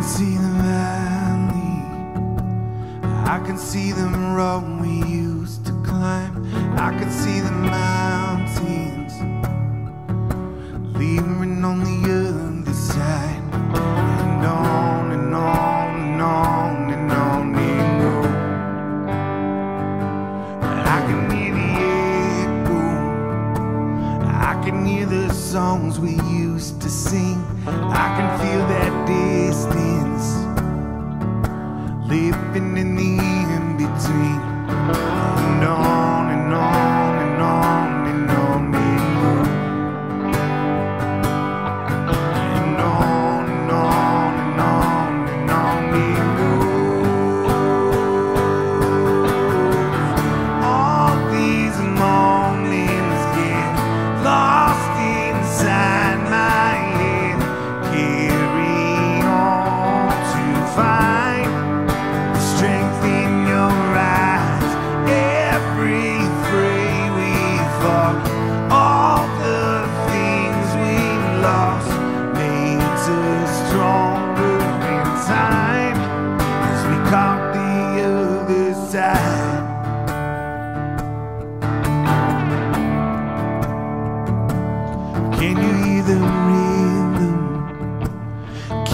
can see the valley. I can see them road we used to climb. I can see the mountains leaving on the other side. And on and on and on and on it goes. I can hear the echo. I can hear the songs we used to sing. I can feel that distance.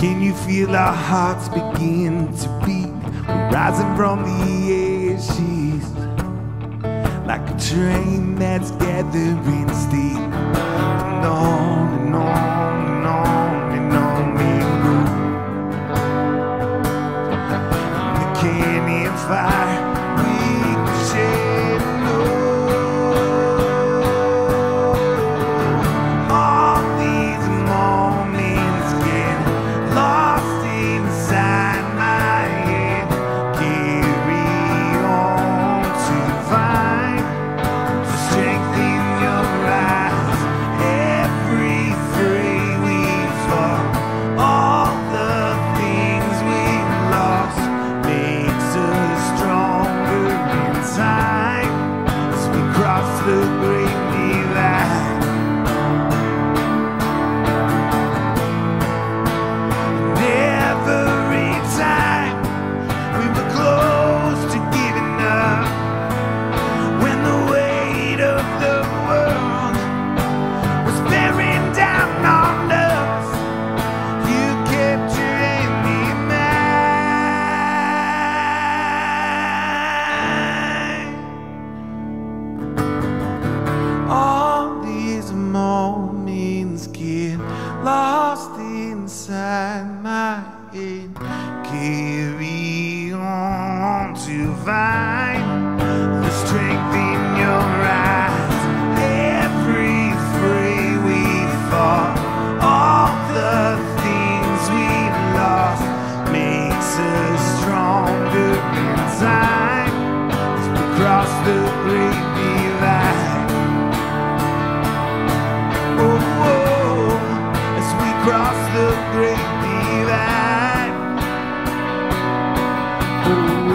Can you feel our hearts begin to beat? Rising from the ashes like a train that's gathering steam. And on and on and on and on we go. The canyon fire we lost inside my head. Carry on to find Ooh.